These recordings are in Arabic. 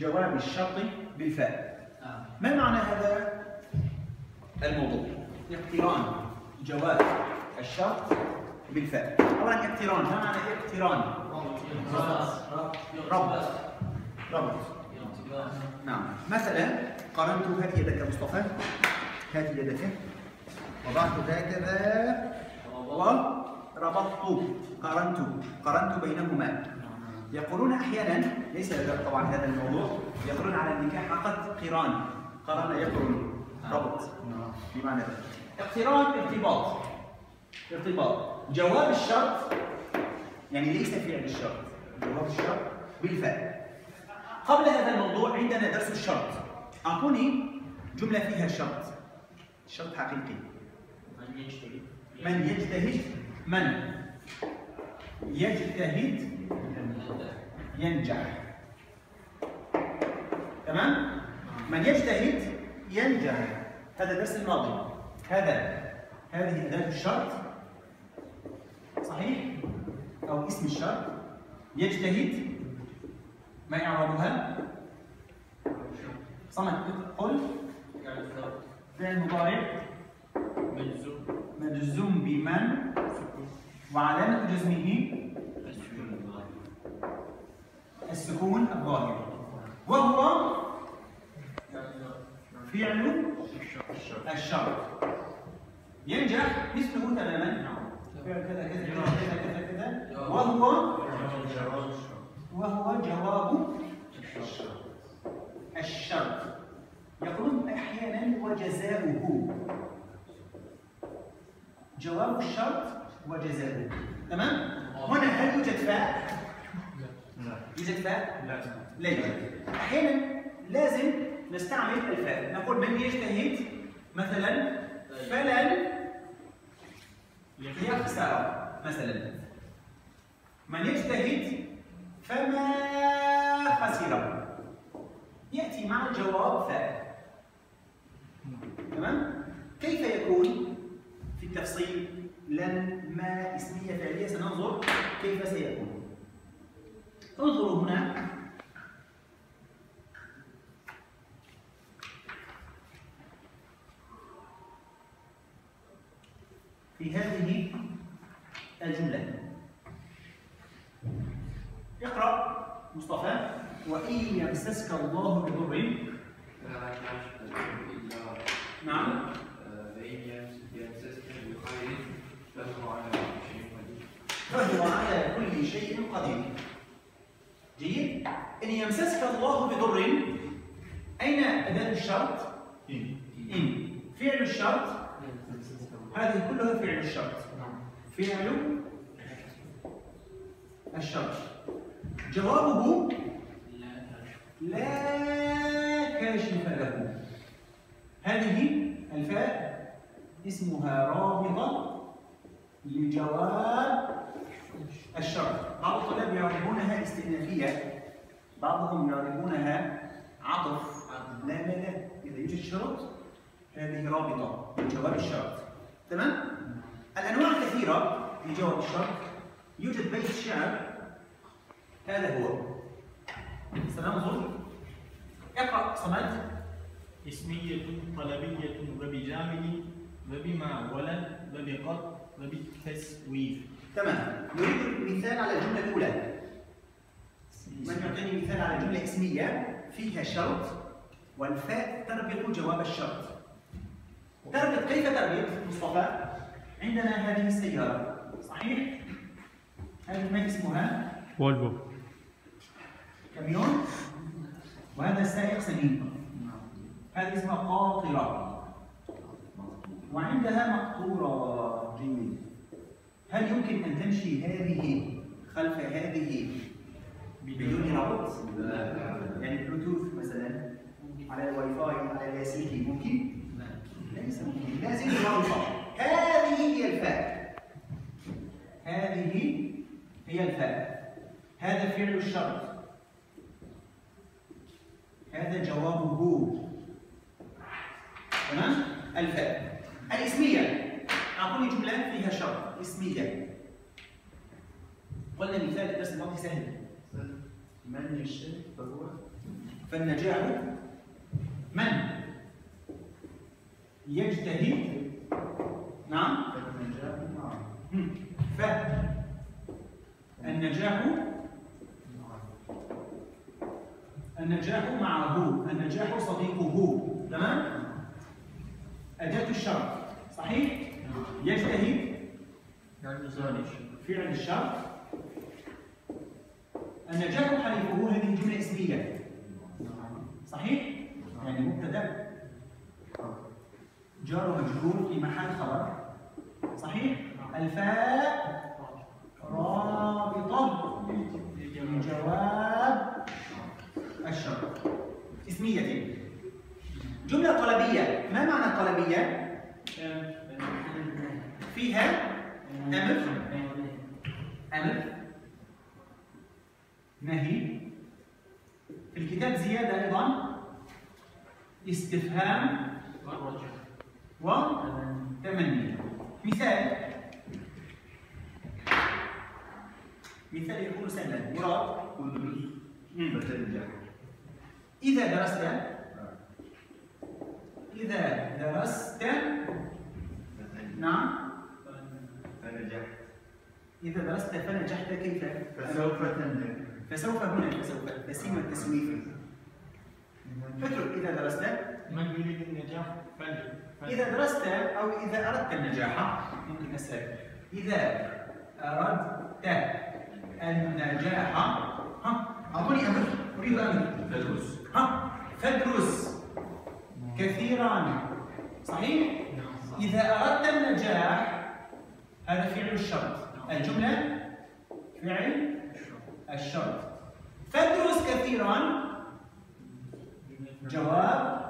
جواب الشرط بالفاء. نعم ما معنى هذا الموضوع؟ اقتران. جواب الشرط بالفاء. طبعا اقتران. ما معنى اقتران؟ ربط ربط نعم. مثلا قرنت هات يدك مصطفى. هات يدك. وضعت هكذا وربطت. قرنت قرنت بينهما. يقولون أحيانا ليس طبعا هذا الموضوع يقولون على النكاح فقط قران. قرن يقرن ربط. بمعنى ذلك. اقتران ارتباط. ارتباط. جواب الشرط يعني ليس فعل الشرط. جواب الشرط بالفاء قبل هذا الموضوع عندنا درس الشرط. أعطوني جملة فيها شرط. شرط حقيقي. من يجتهد؟ من يجتهد؟ من؟ يجتهد ينجح. تمام؟ من يجتهد ينجح. هذا الدرس الماضي. هذا. هذه أداة الشرط. صحيح؟ أو اسم الشرط. يجتهد ما إعرابها صمت قل. فعل مضارع. مجزوم. مجزوم بمن؟ وعلامة جزمه. السكون الظاهر. وهو فعل الشرط. ينجح مثله تماما. فعل كذا كذا كذا كذا كذا وهو وهو جواب الشرط. يقولون أحيانا وجزاؤه. جواب الشرط وجزاؤه. تمام؟ هنا هل يوجد فاء يوجد فاء لا يوجد أحيانا لازم نستعمل الفاء نقول من يجتهد مثلا فلن يخسر. مثلا من يجتهد فما خسر. يأتي مع الجواب فاء تمام؟ كيف يكون في التفصيل؟ لن ما اسمية فعلية سننظر كيف سيكون. انظروا هنا. في هذه الجملة. اقرأ مصطفى. وإن يمسسك الله بضر. نعم. فهو على كل شيء قدير. يمسسك الله بضر. أين أداة الشرط؟ إن فعل الشرط؟ هذه كلها فعل الشرط. فعل الشرط. جوابه لا كاشف له. هذه الفاء اسمها رابطة لجواب الشرط. بعض الطلاب يعرفونها استئنافية. بعضهم يعرفونها عطف. لا لا لا. إذا يوجد شرط هذه رابطة لجواب الشرط. تمام؟ الأنواع كثيرة لجواب الشرط يوجد بيت شعر. هذا هو. سننظر اقرأ صمد اسمية طلبية وبجامد وبما ولد وبقد وبالتسويف. تمام. نريد مثال على الجملة الأولى. من يعطيني مثال على جملة اسمية فيها شرط والفاء تربط جواب الشرط. تربط كيف تربط مصطفى؟ عندنا هذه السيارة صحيح؟ هذه ما اسمها؟ فولفو. كاميون؟ وهذا السائق سليم. هذه اسمها قاطرة. وعندها مقطورة. جيد هل يمكن أن تمشي هذه خلف هذه؟ بدون ربط؟ يعني بلوتوث مثلا على الواي فاي على اللاسلكي ممكن؟ ليس ممكن. لازم رابطة هذه هي الفاء. هذه هي الفاء. هذا فعل الشرط. هذا جوابه تمام الفاء الاسميه اعطوني جمله فيها شرط اسميه قلنا مثال الدرس الماضي سهل من يجتهد فهو فالنجاح من؟ يجتهد. نعم. مم. فالنجاح النجاح معه. النجاح صديقه. تمام؟ أداة الشرط صحيح؟ يجتهد. يعني فعل الشرط النجاح حليفه هذه جملة إسمية. صحيح؟ يعني مبتدأ. جار ومجرور في محل خبر. صحيح؟ الفاء رابطة لجواب الشرط. إسمية. جملة طلبية. ما معنى طلبية؟ فيها أمر أمر نهي في الكتاب زيادة أيضا. استفهام وتمني. مثال. مثال يكون سهلا. مراد. مم. إذا درست. إذا درست. نعم. إذا درست فنجحت كيف؟ فسوف تنجح. فسوف هنا فسوف. فسيم التسويف اترك إذا درست. من يريد النجاح فل فل- إذا درست أو إذا أردت النجاح ممكن أسأل. إذا أردت النجاح ها أعطوني أمر. أريد أمر فدرس ها فادرس كثيرا صحيح؟ إذا أردت النجاح هذا فعل الشرط. الجملة فعل الشرط. فادرس كثيرا. جواب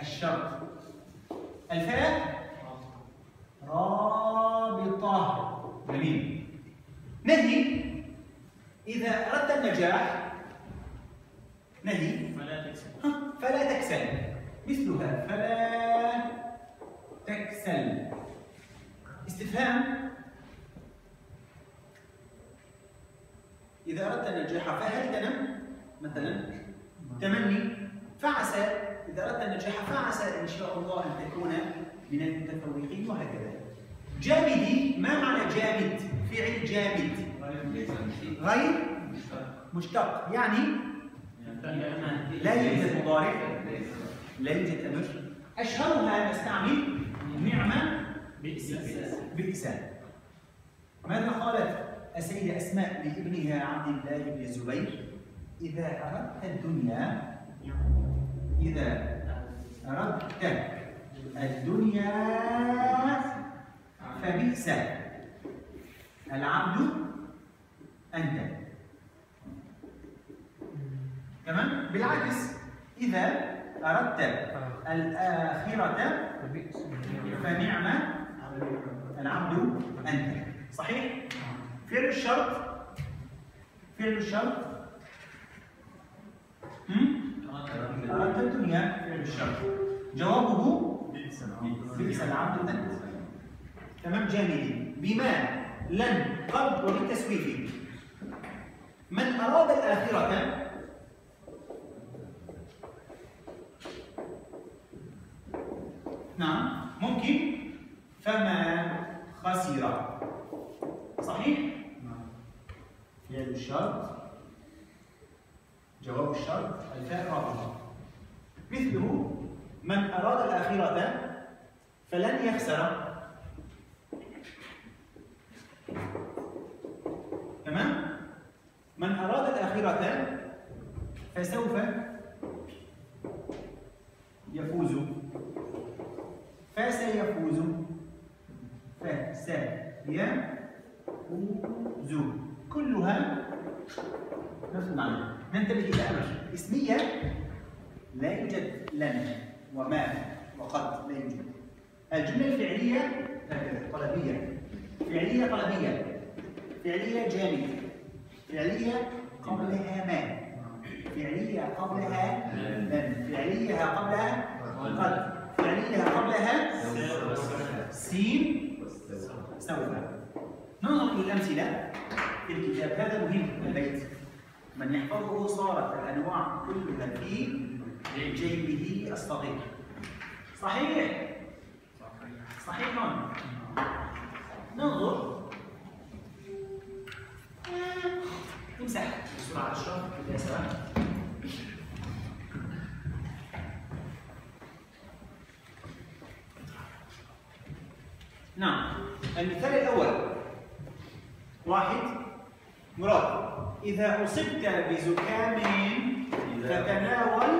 الشرط. الفاء رابطة. جميل. نهي. إذا أردت النجاح نهي. فلا تكسب. ها، فلا تكسل مثلها فلا تكسل استفهام إذا أردت النجاح فهل تنم؟ مثلا تمني. فعسى إذا أردت النجاح فعسى إن شاء الله أن تكون من المتفوقين وهكذا. جامدي ما معنى جامد؟ فعل جامد. غير مشتق. يعني لا يوجد مضارع. لا يوجد أمر أشهرها نستعمل نعمة بئس بئس ماذا قالت؟ السيده أسماء لابنها عبد الله بن الزبير إذا أردت الدنيا إذا أردت الدنيا فبئس. العبد أنت. تمام؟ بالعكس إذا أردت الآخرة فنعم العبد أنت. صحيح؟ فعل الشرط؟ فعل الشرط؟ هم؟ اردت الدنيا فعل الشرط؟ جوابه بئس العبد انت تمام جانبي بما لن قد وبالتسويف من أراد الآخرة؟ نعم ممكن. فما خسر. صحيح؟ فعل الشرط جواب الشرط الفاء رابطة مثله من أراد الآخرة فلن يخسر. تمام؟ من أراد الآخرة فسوف يفوز. فسيفوز. فسيفوز. كلها نفس المعنى. ننتبه إلى أمر اسمية لا يوجد لن وما وقد لا يوجد. الجملة الفعلية هكذا طلبية. فعلية طلبية. فعلية جامد فعلية قبلها ما. فعلية قبلها لن فعلية قبلها قد. فعلية قبلها سين. سوف. ننظر إلى الأمثلة. في الكتاب. هذا مهم البيت. من يحفظه صارت الأنواع كلها في جيبه الصغير. صحيح؟ صحيح. ننظر. امسح. بسرعة أشرف يا سلام. نعم. المثال الأول. واحد. مراد إذا أصبت بزكام فتناول؟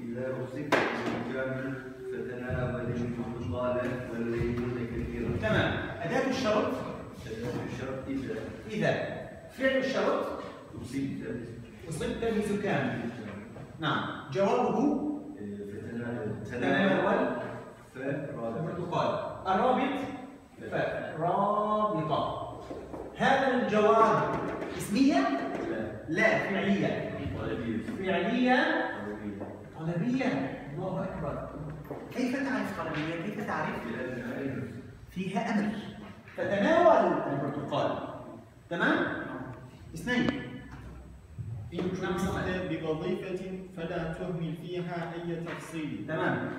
إذا أصبت بالجامع فتناول البرتقال والليمون كثيرا. تمام. أداة الشرط؟ الشرط إذا. إذا. فعل الشرط؟ أصبت أصبت بزكام. نعم. جوابه؟ فتناول. تناول فرابط البرتقال الرابط؟ فرابطة هذا الجواب اسمية؟ لا. لا فعلية. طلبية. فعلية. طلبية. طلبية. الله أكبر. كيف تعرف طلبية؟ كيف تعرف؟ فيها أمر. فتناول البرتقال. تمام؟ اثنين. إن كلفت بوظيفة فلا تهمل فيها أي تفصيل. تمام.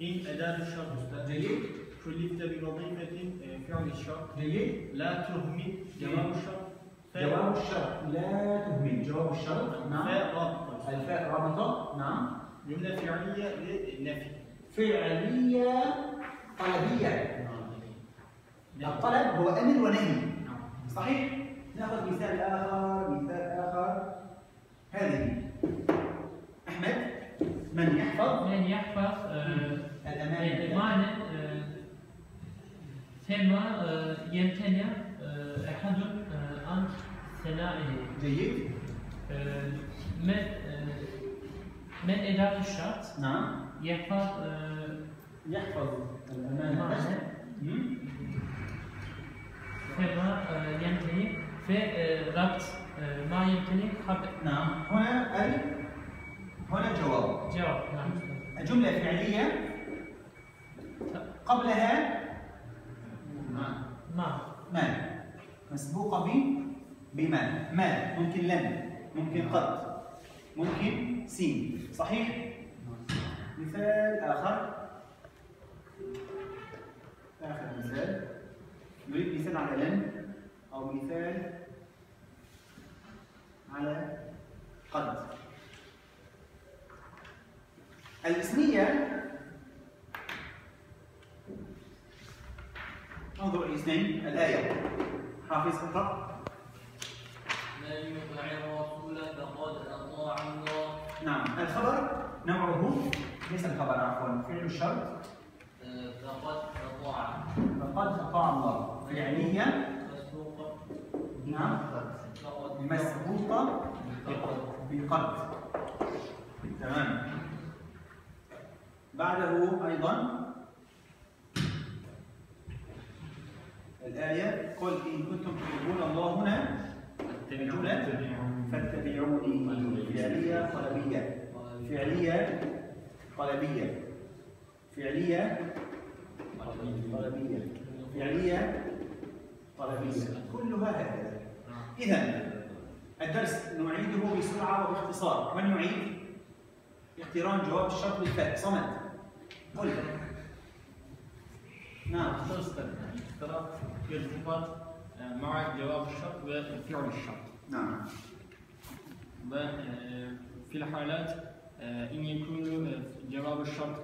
إن أداة الشرط. جيد. كلفت بوظيفة آه، فعل الشرط. جيد لا تهمل جواب الشرط. جواب الشرط. لا تهمل جواب الشرط. نعم. فاء رابطة. الفاء رابطة. نعم. جملة فعلية للنفي. فعلية طلبية. الطلب هو أمر ونهي. صحيح؟ نأخذ مثال آخر مثال آخر. هذه. أحمد من يحفظ؟ من يحفظ آه، الأمانة. ثم يمتنع أحد عن ثنائه جيد من آه، من أداة الشرط نعم يحفظ يحفظ الأمانة آه، يمتنع في ربط ما يمتنع قبل نعم هنا ال هنا الجواب جواب. نعم. الجملة فعلية قبلها؟ ما؟ مال مسبوقة ب بمال مال ممكن لن ممكن قد ممكن سين. صحيح؟ مثال آخر. آخر مثال. نريد مثال على لن أو مثال على قد. الإسمية انظر الاثنين الآية. حافظ اقرأ. من يطع الرسول فقد أطاع الله. نعم. الخبر نوعه ليس الخبر عفوا. فعل الشرط؟ آه، فقد أطاع. فقد أطاع الله. فعلية مسبوقا نعم. فقد. مسبوقة بقد. تمام. بعده أيضا الآية قل إن كنتم تحبون الله هنا الجملة فاتبعوني. فعلية طلبية. فعلية طلبية. فعلية طلبية. فعلية طلبية. كلها هكذا. إذا الدرس نعيده بسرعة وباختصار. من يعيد؟ اقتران جواب الشرط بالفاء. صمد. قل. نعم. أستاذ الصفات آه، مع جواب الشرط وفعل الشرط. نعم. وفي الحالات آه، إن يكون آه، جواب الشرط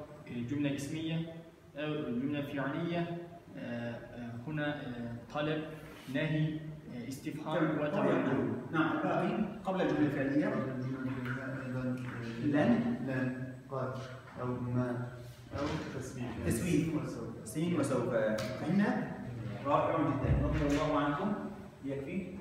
جملة اسمية أو جملة فعلية آه، آه، هنا آه، طلب نهي آه، استفهام وتوجه نعم. قبل الجملة الفعلية. لن. لن قد أو ما أو تسبيح تسويف سين وسوف. فهمنا رائع جدا. رضي الله عنكم يكفي.